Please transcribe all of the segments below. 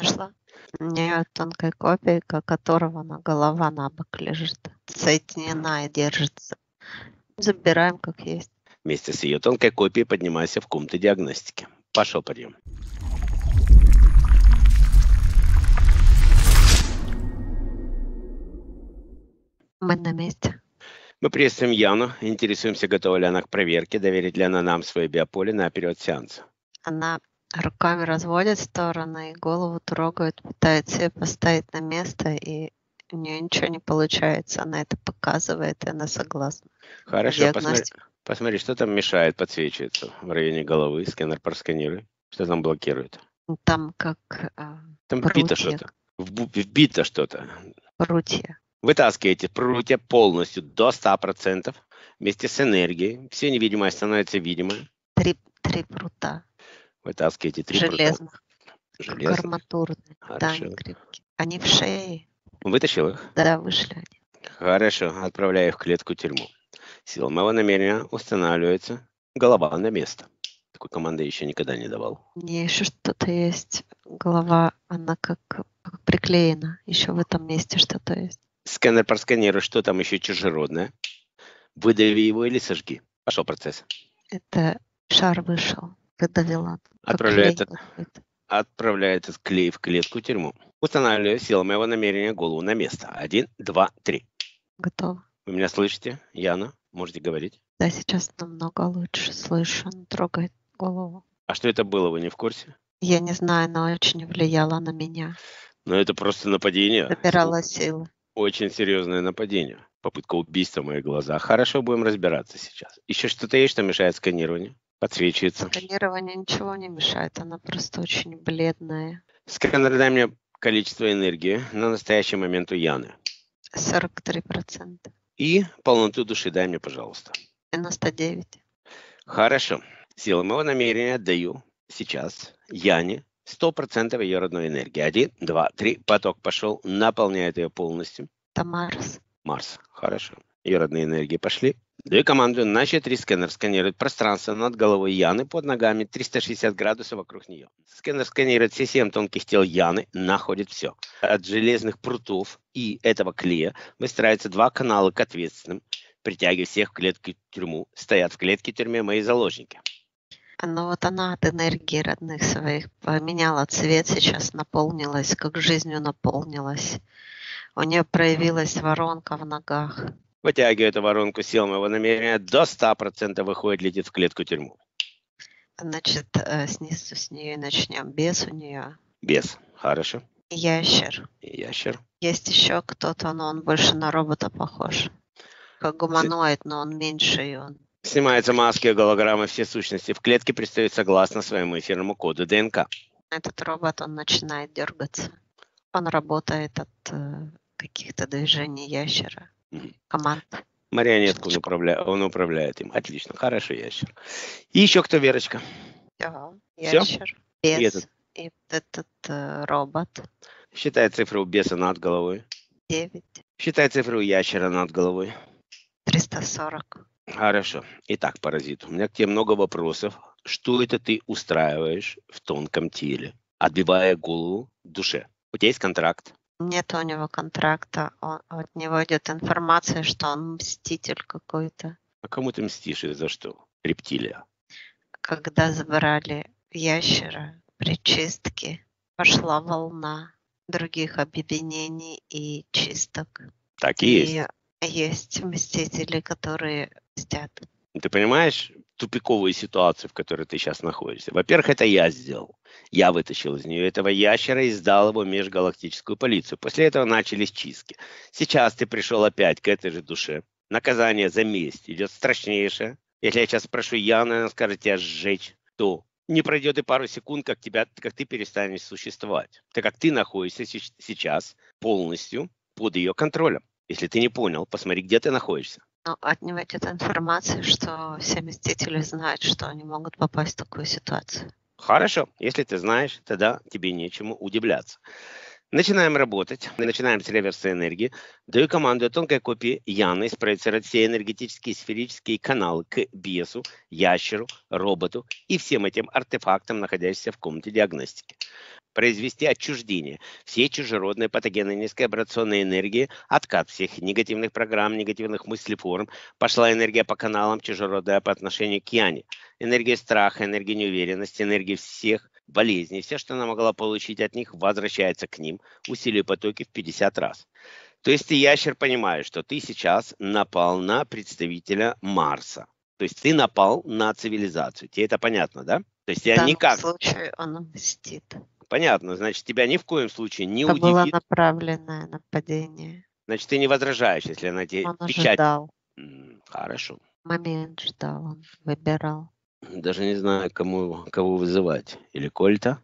Нашла? У нее тонкая копейка, которого на голова на бок лежит. Соединена и держится. Забираем как есть. Вместе с ее тонкой копией поднимайся в комнаты диагностики. Пошел подъем. Мы на месте. Мы приветствуем Яну, интересуемся, готова ли она к проверке, доверит ли она нам свое биополе на период сеанса. Она руками разводит стороны и голову трогает, пытается ее поставить на место, и у нее ничего не получается. Она это показывает, и она согласна. Хорошо, посмотри, посмотри, что там мешает, подсвечивается в районе головы, сканер просканируй. Что там блокирует? Там как э, Там вбито что-то. Вбито что-то. Прутья. Вытаскиваете прутья полностью до 100% вместе с энергией. Все невидимое становится видимое. Три, три прута. Вытаскиваете три Железных. Железных. Арматурные. Да, они крепкие. Они в шее. Вытащил их? Да, вышли они. Хорошо, отправляю их в клетку тюрьму. Сила моего намерения устанавливается голова на место. Такой команды еще никогда не давал. Не, еще что-то есть. Голова, она как, как приклеена. Еще в этом месте что-то есть. Сканер просканируй, что там еще чужеродное. Выдави его или сожги. Пошел процесс. Это шар вышел. Выдавила. Отправляет, отправляет этот клей в клетку тюрьму. Устанавливаю силу моего намерения голову на место. Один, два, три. Готово. Вы меня слышите? Яна, можете говорить? Да, сейчас намного лучше слышу. Он трогает голову. А что это было, вы не в курсе? Я не знаю, но очень влияла на меня. Но это просто нападение. Забирала силы. Очень серьезное нападение. Попытка убийства в моих глазах. Хорошо, будем разбираться сейчас. Еще что-то есть, что мешает сканированию? Подсвечивается. Сканирование ничего не мешает, она просто очень бледная. Сканер, дай мне количество энергии на настоящий момент у Яны. 43%. И полноту души дай мне, пожалуйста. 99. Хорошо. Силы моего намерения отдаю сейчас Яне 100% ее родной энергии. Один, два, три. Поток пошел, наполняет ее полностью. Это Марс. Марс. Хорошо. Ее родные энергии пошли. Даю команду на 4 сканер сканирует пространство над головой Яны под ногами 360 градусов вокруг нее. Сканер сканирует все 7 тонких тел Яны, находит все. От железных прутов и этого клея выстраиваются два канала к ответственным, притягивая всех в клетку тюрьму. Стоят в клетке тюрьме мои заложники. Но вот она от энергии родных своих поменяла цвет, сейчас наполнилась, как жизнью наполнилась. У нее проявилась воронка в ногах. Вытягиваю эту воронку сил моего намерения, до 100% выходит, летит в клетку тюрьму. Значит, э, снизу с нее начнем. Без у нее. Без. Хорошо. Ящер. Ящер. Есть еще кто-то, но он больше на робота похож. Как гуманоид, но он меньше и он Снимаются маски, голограммы, все сущности в клетке предстают согласно своему эфирному коду ДНК. Этот робот, он начинает дергаться. Он работает от э, каких-то движений ящера, команд. Марионетку он управляет, он управляет им. Отлично, хорошо, ящер. И еще кто, Верочка? Все, ящер, бес и этот, и этот э, робот. Считай цифру беса над головой. Девять. Считай цифру ящера над головой. 340. Хорошо. Итак, паразит, у меня к тебе много вопросов. Что это ты устраиваешь в тонком теле, отбивая голову душе? У тебя есть контракт? Нет у него контракта. Он, от него идет информация, что он мститель какой-то. А кому ты мстишь и за что? Рептилия. Когда забрали ящера при чистке, пошла волна других объединений и чисток. Так и есть. И есть мстители, которые мстят. Ты понимаешь тупиковую ситуацию, в которой ты сейчас находишься? Во-первых, это я сделал. Я вытащил из нее этого ящера и сдал его межгалактическую полицию. После этого начались чистки. Сейчас ты пришел опять к этой же душе. Наказание за месть идет страшнейшее. Если я сейчас спрошу Яну, она скажет тебя сжечь, то не пройдет и пару секунд, как, тебя, как ты перестанешь существовать. Так как ты находишься сейчас полностью под ее контролем. Если ты не понял, посмотри, где ты находишься. Но от него идет информация, что все мстители знают, что они могут попасть в такую ситуацию. Хорошо, если ты знаешь, тогда тебе нечему удивляться. Начинаем работать, начинаем с реверса энергии. Даю команду тонкой копии Яны спроецировать все энергетические сферические каналы к бесу, ящеру, роботу и всем этим артефактам, находящимся в комнате диагностики. Произвести отчуждение всей чужеродной патогенной низкоабрационной энергии, откат всех негативных программ, негативных мыслеформ, пошла энергия по каналам чужеродная по отношению к Яне. Энергия страха, энергия неуверенности, энергия всех болезней, все, что она могла получить от них, возвращается к ним, усиливая потоки в 50 раз. То есть ты, ящер, понимаешь, что ты сейчас напал на представителя Марса. То есть ты напал на цивилизацию. Тебе это понятно, да? То есть я никак... В случае он мстит. Понятно, значит, тебя ни в коем случае не Это удивит. было направленное нападение. Значит, ты не возражаешь, если она тебе Он печать... ожидал. М, Хорошо. Момент ждал, он выбирал. Даже не знаю, кому, кого вызывать. Или Кольта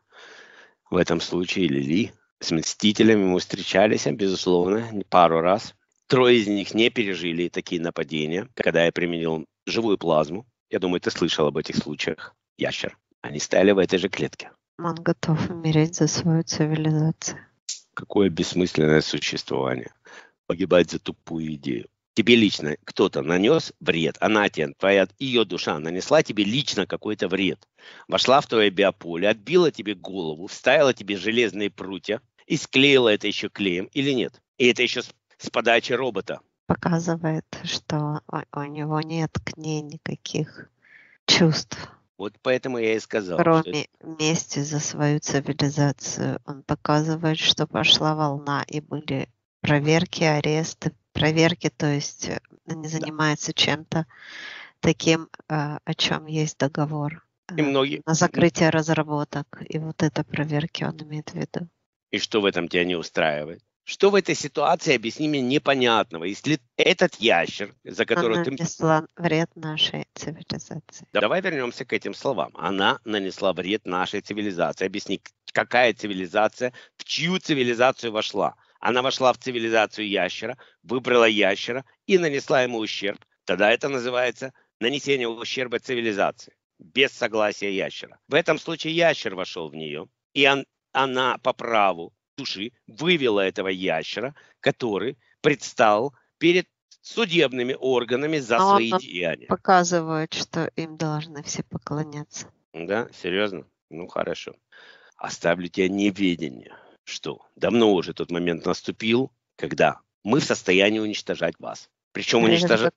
в этом случае, или Ли. С Мстителями мы встречались, безусловно, пару раз. Трое из них не пережили такие нападения, когда я применил живую плазму. Я думаю, ты слышал об этих случаях. Ящер. Они стояли в этой же клетке. Он готов умереть за свою цивилизацию. Какое бессмысленное существование. Погибать за тупую идею. Тебе лично кто-то нанес вред, она тебе, твоя, ее душа нанесла тебе лично какой-то вред. Вошла в твое биополе, отбила тебе голову, вставила тебе железные прутья и склеила это еще клеем или нет? И это еще с, с подачи робота. Показывает, что у, у него нет к ней никаких чувств, Вот поэтому я и сказал, что кроме мести за свою цивилизацию. Он показывает, что пошла волна и были проверки, аресты, проверки, то есть э, они занимаются чем-то таким, э, о чем есть договор. и э, многие... на закрытие разработок. И вот это проверки он имеет в виду. И что в этом тебя не устраивает? Что в этой ситуации, объясни мне, непонятного? Если этот ящер, за который Она ты... нанесла вред нашей цивилизации. Давай вернемся к этим словам. Она нанесла вред нашей цивилизации. Объясни, какая цивилизация, в чью цивилизацию вошла? Она вошла в цивилизацию ящера, выбрала ящера и нанесла ему ущерб. Тогда это называется нанесение ущерба цивилизации без согласия ящера. В этом случае ящер вошел в нее, и он- она по праву души вывела этого ящера, который предстал перед судебными органами за А он свои деяния. Показывает, что им должны все поклоняться. Да, серьезно? Ну хорошо. Оставлю тебя неведение, что давно уже тот момент наступил, когда мы в состоянии уничтожать вас. Причем уничтожать,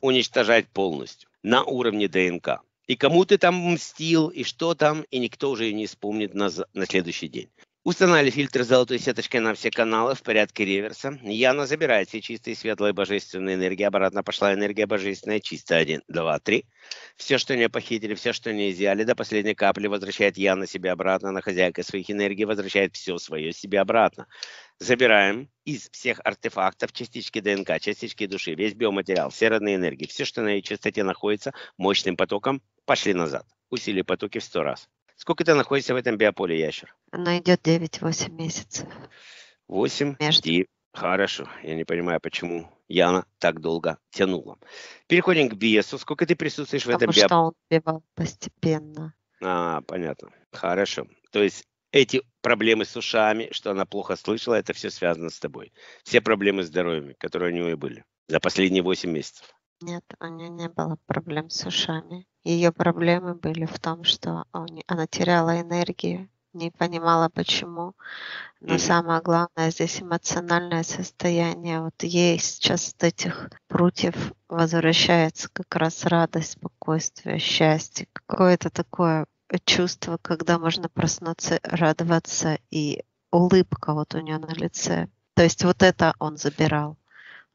уничтожать полностью на уровне ДНК. И кому ты там мстил, и что там, и никто уже не вспомнит на, на следующий день. Установили фильтр золотой сеточкой на все каналы в порядке реверса. Яна забирает все чистые, светлые, божественные энергии. Обратно пошла энергия божественная, чистая. Один, два, три. Все, что не похитили, все, что не изъяли, до последней капли возвращает Яна себе обратно. На хозяйка своих энергий возвращает все свое себе обратно. Забираем из всех артефактов частички ДНК, частички души, весь биоматериал, все родные энергии, все, что на ее частоте находится, мощным потоком, пошли назад. Усилили потоки в сто раз. Сколько ты находишься в этом биополе, ящер? Она идет 9-8 месяцев. Восемь. Между. И хорошо. Я не понимаю, почему Яна так долго тянула. Переходим к Биесу. Сколько ты присутствуешь в этом Потому биополе? что он убивал постепенно. А, понятно. Хорошо. То есть эти проблемы с ушами, что она плохо слышала, это все связано с тобой. Все проблемы с здоровьем, которые у нее и были за последние 8 месяцев. Нет, у нее не было проблем с ушами. Ее проблемы были в том, что не- она теряла энергию, не понимала почему. Но Мгм. самое главное здесь эмоциональное состояние. Вот ей сейчас от этих прутьев возвращается как раз радость, спокойствие, счастье. Какое-то такое чувство, когда можно проснуться, радоваться и улыбка вот у нее на лице. То есть вот это он забирал.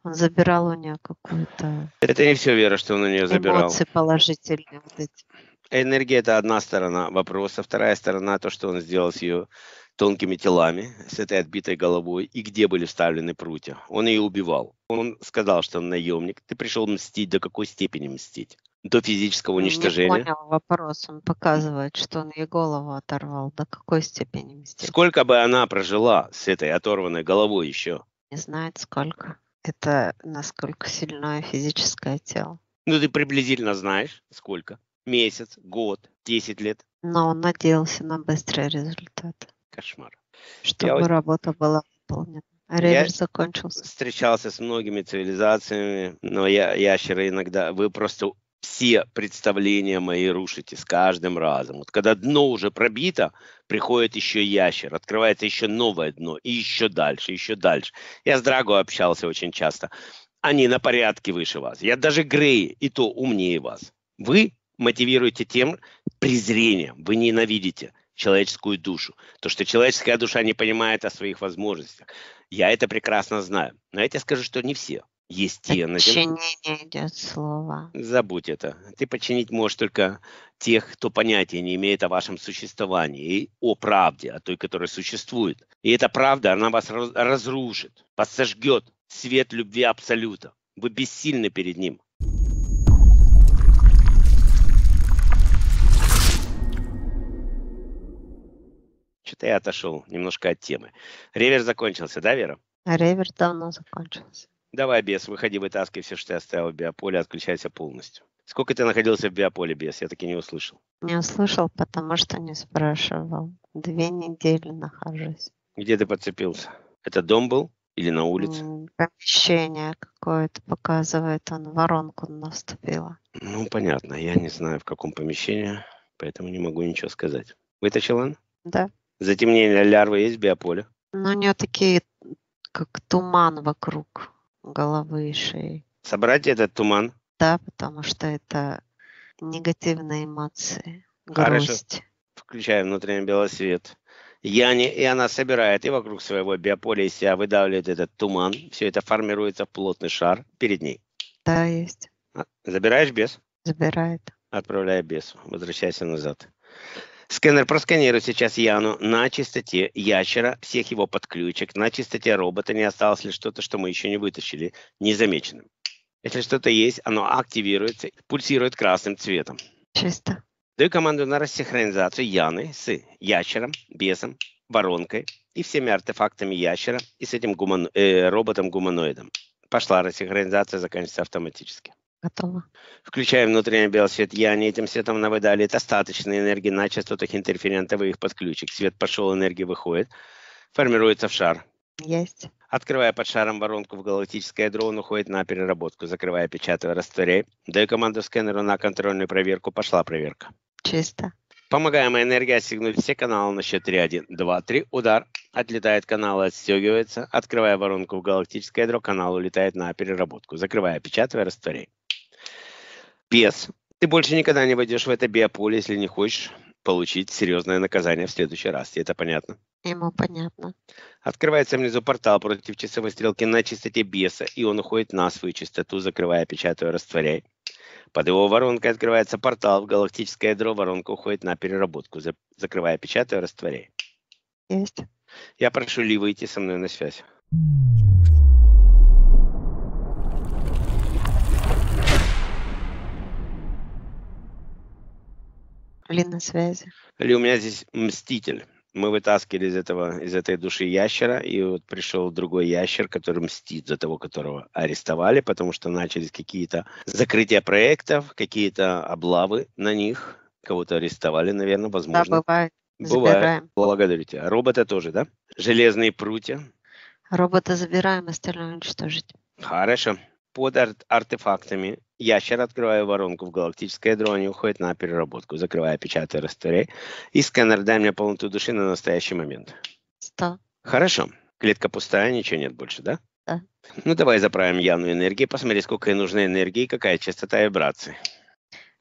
Он забирал у нее какую-то Это не все, Вера, что он у нее забирал. эмоции положительные. Вот эти. Энергия – это одна сторона вопроса. Вторая сторона – то, что он сделал с ее тонкими телами, с этой отбитой головой, и где были вставлены прутья. Он ее убивал. Он сказал, что он наемник. Ты пришел мстить. До какой степени мстить? До физического Не уничтожения. понял вопрос. Он показывает, что он ей голову оторвал. До какой степени мстить? Сколько бы она прожила с этой оторванной головой еще? Не знает сколько. Это насколько сильное физическое тело. Ну, ты приблизительно знаешь, сколько? Месяц, год, 10 лет? Но он надеялся на быстрый результат, Кошмар. чтобы вот- работа была выполнена. Реверс закончился. встречался с многими цивилизациями, но я, ящеры иногда, вы просто все представления мои рушите с каждым разом. Вот когда дно уже пробито, приходит еще ящер, открывается еще новое дно, и еще дальше, еще дальше. Я с Драго общался очень часто. Они на порядке выше вас. Я даже Грей, и то умнее вас. Вы мотивируете тем презрением, вы ненавидите человеческую душу. То, что человеческая душа не понимает о своих возможностях. Я это прекрасно знаю. Но я тебе скажу, что не все. На земле. идет слово. Забудь это. Ты починить можешь только тех, кто понятия не имеет о вашем существовании и о правде, о той, которая существует. И эта правда, она вас разрушит, вас сожгет свет любви Абсолюта. Вы бессильны перед ним. Что-то я отошел немножко от темы. Ревер закончился, да, Вера? Ревер давно закончился. Давай, бес, выходи, вытаскивай все, что ты оставил в биополе, отключайся полностью. Сколько ты находился в биополе, бес? Я таки не услышал. Не услышал, потому что не спрашивал. Две недели нахожусь. Где ты подцепился? Это дом был или на улице? Помещение какое-то показывает, он воронку наступила. Ну, понятно, я не знаю, в каком помещении, поэтому не могу ничего сказать. Вытащил он? Да. Затемнение лярвы есть в биополе? Ну, у нее такие, как туман вокруг головы и шеи. Собрать этот туман? Да, потому что это негативные эмоции. Хорошо. Грусть. Включаем внутренний белый свет. Яни, и она собирает и вокруг своего биополя из себя выдавливает этот туман. Все это формируется в плотный шар перед ней. Да, есть. А, забираешь без? Забирает. Отправляй без. Возвращайся назад. Сканер просканирует сейчас Яну на чистоте ящера, всех его подключек, на чистоте робота, не осталось ли что-то, что мы еще не вытащили, незамеченным. Если что-то есть, оно активируется, пульсирует красным цветом. Чисто. Даю команду на рассинхронизацию Яны с ящером, бесом, воронкой и всеми артефактами ящера и с этим гумано- э, роботом-гуманоидом. Пошла рассинхронизация, заканчивается автоматически. Готово. Включаем внутренний белый свет Яне. Этим светом нам выдали достаточно энергии на частотах интерферентовых подключек. Свет пошел, энергия выходит. Формируется в шар. Есть. Открывая под шаром воронку в галактическое ядро, он уходит на переработку. Закрывая, печатая, растворяй. Даю команду сканеру на контрольную проверку. Пошла проверка. Чисто. Помогаемая энергия отстегнуть все каналы на счет 3. 1, 2, 3. Удар. Отлетает канал, отстегивается. Открывая воронку в галактическое ядро, канал улетает на переработку. Закрывая, печатая, растворяй без. Ты больше никогда не войдешь в это биополе, если не хочешь получить серьезное наказание в следующий раз. Тебе это понятно? Ему понятно. Открывается внизу портал против часовой стрелки на чистоте беса, и он уходит на свою чистоту, закрывая, печатая, растворяй. Под его воронкой открывается портал в галактическое ядро, воронка уходит на переработку, закрывая, печатая, растворяй. Есть. Я прошу Ли выйти со мной на связь. Ли на связи. Ли, у меня здесь мститель. Мы вытаскивали из, этого, из этой души ящера, и вот пришел другой ящер, который мстит за того, которого арестовали, потому что начались какие-то закрытия проектов, какие-то облавы на них. Кого-то арестовали, наверное, возможно. Да, бывает. Бывает. Забираем. Благодарю тебя. Робота тоже, да? Железные прутья. Робота забираем, остальное уничтожить. Хорошо. Под ар- артефактами Ящер, открывая воронку в галактическое ядро, они уходят на переработку, закрывая, печатая, растворяй. И сканер дай мне полноту души на настоящий момент. Сто. Хорошо. Клетка пустая, ничего нет больше, да? Да. Ну, давай заправим Яну энергией, посмотри, сколько ей нужно энергии, какая частота вибрации.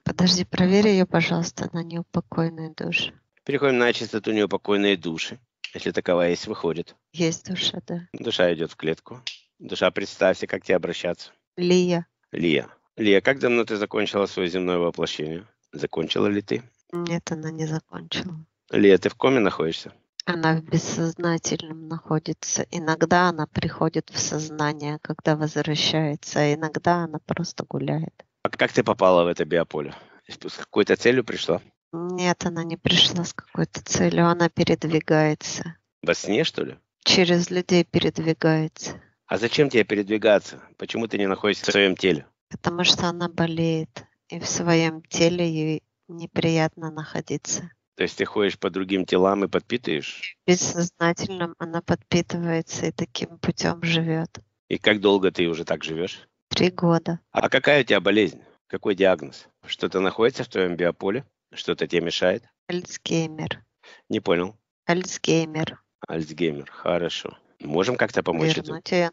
Подожди, проверь ее, пожалуйста, на неупокойные души. Переходим на частоту неупокойной души. Если таковая есть, выходит. Есть душа, да. Душа идет в клетку. Душа, представься, как тебе обращаться. Лия. Лия. Лия, как давно ты закончила свое земное воплощение? Закончила ли ты? Нет, она не закончила. Лия, ты в коме находишься? Она в бессознательном находится. Иногда она приходит в сознание, когда возвращается, а иногда она просто гуляет. А как ты попала в это биополе? С какой-то целью пришла? Нет, она не пришла с какой-то целью, она передвигается. Во сне, что ли? Через людей передвигается. А зачем тебе передвигаться? Почему ты не находишься в своем теле? Потому что она болеет, и в своем теле ей неприятно находиться. То есть ты ходишь по другим телам и подпитываешь? В бессознательном она подпитывается и таким путем живет. И как долго ты уже так живешь? Три года. А какая у тебя болезнь? Какой диагноз? Что-то находится в твоем биополе? Что-то тебе мешает? Альцгеймер. Не понял. Альцгеймер. Альцгеймер. Хорошо. Можем как-то помочь? Вернуть ее.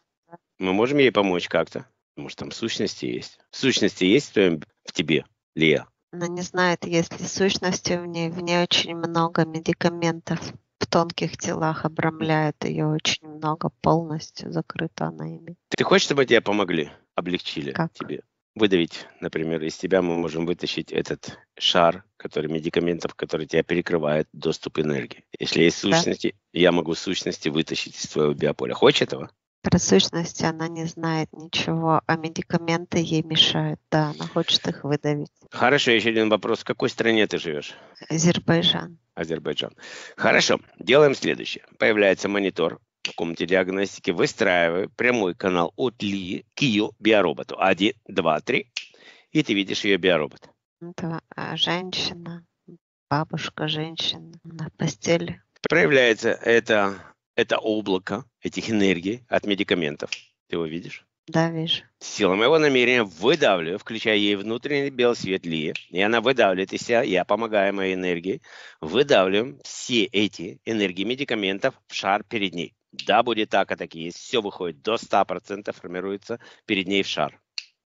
Мы можем ей помочь как-то? Может, там сущности есть? Сущности есть в, твоем, в тебе, Лия? Она не знает, есть ли сущности в ней. В ней очень много медикаментов. В тонких телах обрамляет ее очень много. Полностью закрыта она ими. Ты хочешь, чтобы тебе помогли? Облегчили Как? тебе? Выдавить, например, из тебя мы можем вытащить этот шар, который медикаментов, который тебя перекрывает доступ энергии. Если есть Да. сущности, я могу сущности вытащить из твоего биополя. Хочешь этого? Про сущности она не знает ничего, а медикаменты ей мешают. Да, она хочет их выдавить. Хорошо, еще один вопрос. В какой стране ты живешь? Азербайджан. Азербайджан. Хорошо, делаем следующее. Появляется монитор в комнате диагностики. Выстраиваю прямой канал от Ли к ее биороботу. Один, два, три. И ты видишь ее биоробот. Это а, женщина, бабушка женщина на постели. Проявляется это, это облако этих энергий от медикаментов. Ты его видишь? Да, вижу. Силой моего намерения выдавливаю, включая ей внутренний белый свет Ли, и она выдавливает из себя, я помогаю моей энергии, выдавливаем все эти энергии медикаментов в шар перед ней. Да, будет так, а так и есть. Все выходит до 100% формируется перед ней в шар.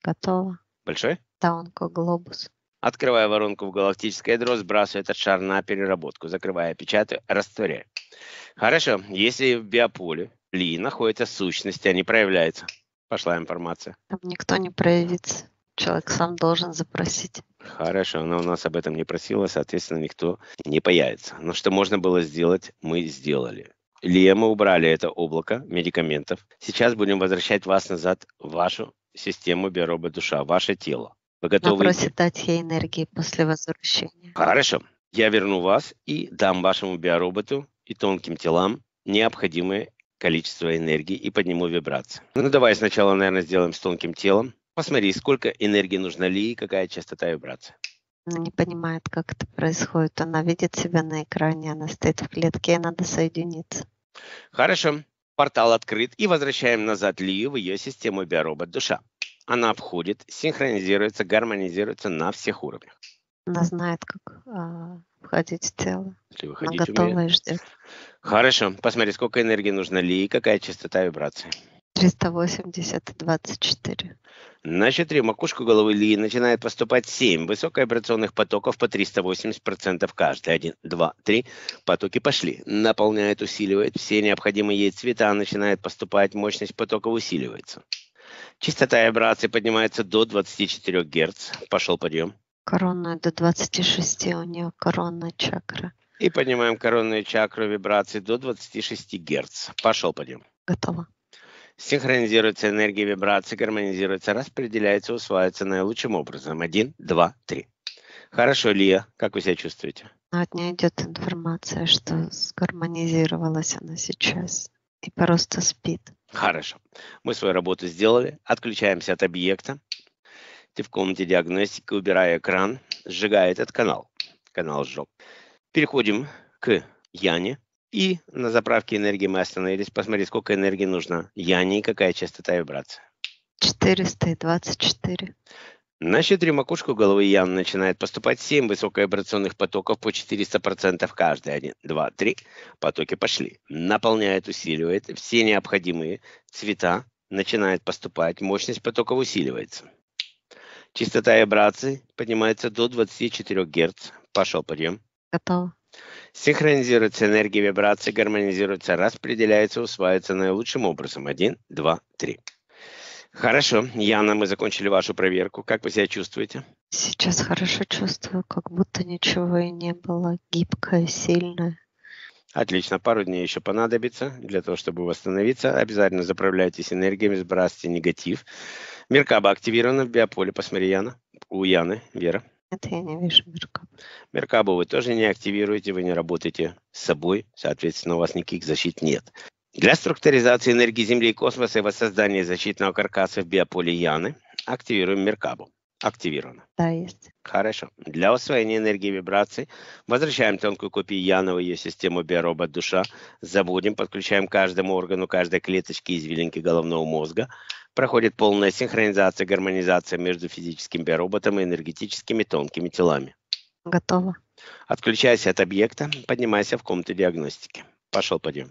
Готово. Большой? Таунко глобус. Открываю воронку в галактическое ядро, сбрасываю этот шар на переработку, закрываю, печатаю, растворяю. Хорошо, если в биополе Ли находятся сущности, они проявляются. Пошла информация. Там никто не проявится. Человек сам должен запросить. Хорошо, она у нас об этом не просила, соответственно, никто не появится. Но что можно было сделать, мы сделали. Лия, мы убрали это облако медикаментов. Сейчас будем возвращать вас назад в вашу систему биоробот душа, ваше тело. Вы Она готовы? идти? просит дать ей энергии после возвращения. Хорошо. Я верну вас и дам вашему биороботу и тонким телам необходимое количество энергии и подниму вибрации. Ну, давай сначала, наверное, сделаем с тонким телом. Посмотри, сколько энергии нужно ли и какая частота вибрации. Она не понимает, как это происходит. Она видит себя на экране, она стоит в клетке, ей надо соединиться. Хорошо. Портал открыт и возвращаем назад Лию в ее систему биоробот душа. Она входит, синхронизируется, гармонизируется на всех уровнях. Она знает, как входить в тело. Если вы хотите, и ждет. Хорошо. Посмотри, сколько энергии нужно Лии и какая частота вибрации. 380 и 24. На счет три макушку головы Ли начинает поступать 7 высоковибрационных потоков по 380% каждый. Один, два, три. Потоки пошли. Наполняет, усиливает. Все необходимые ей цвета начинает поступать. Мощность потоков усиливается. Частота вибрации поднимается до 24 Гц. Пошел подъем. Коронную до 26 у нее коронная чакра. И поднимаем коронную чакру вибрации до 26 Гц. Пошел подъем. Готово. Синхронизируется энергия вибрации, гармонизируется, распределяется, усваивается наилучшим образом. Один, два, три. Хорошо, Лия, как вы себя чувствуете? От нее идет информация, что сгармонизировалась она сейчас и просто спит. Хорошо. Мы свою работу сделали. Отключаемся от объекта. Ты в комнате диагностики, убирая экран, сжигая этот канал. Канал сжег. Переходим к Яне. И на заправке энергии мы остановились. Посмотри, сколько энергии нужно Яне и какая частота вибрации. 400 и 24. На счет три макушку головы Ян начинает поступать 7 высоковибрационных потоков по 400% каждый. Один, два, три. Потоки пошли. Наполняет, усиливает. Все необходимые цвета начинает поступать. Мощность потоков усиливается. Частота вибраций поднимается до 24 Гц. Пошел подъем. Готово. Синхронизируется энергия вибрации, гармонизируется, распределяется, усваивается наилучшим образом. Один, два, три. Хорошо, Яна, мы закончили вашу проверку. Как вы себя чувствуете? Сейчас хорошо чувствую, как будто ничего и не было. Гибкая, сильная. Отлично, пару дней еще понадобится для того, чтобы восстановиться. Обязательно заправляйтесь энергиями, сбрасывайте негатив. Меркаба активирована в биополе. Посмотри, Яна. У Яны, Вера. Нет, я не вижу Меркаба. Меркабу вы тоже не активируете, вы не работаете с собой, соответственно, у вас никаких защит нет. Для структуризации энергии Земли и космоса и воссоздания защитного каркаса в биополе Яны активируем Меркабу. Активировано. Да, есть. Хорошо. Для усвоения энергии вибраций возвращаем тонкую копию Яна в ее систему биоробот душа, заводим, подключаем каждому органу, каждой клеточке извилинки головного мозга, проходит полная синхронизация, гармонизация между физическим биороботом и энергетическими тонкими телами. Готово. Отключайся от объекта, поднимайся в комнату диагностики. Пошел, пойдем.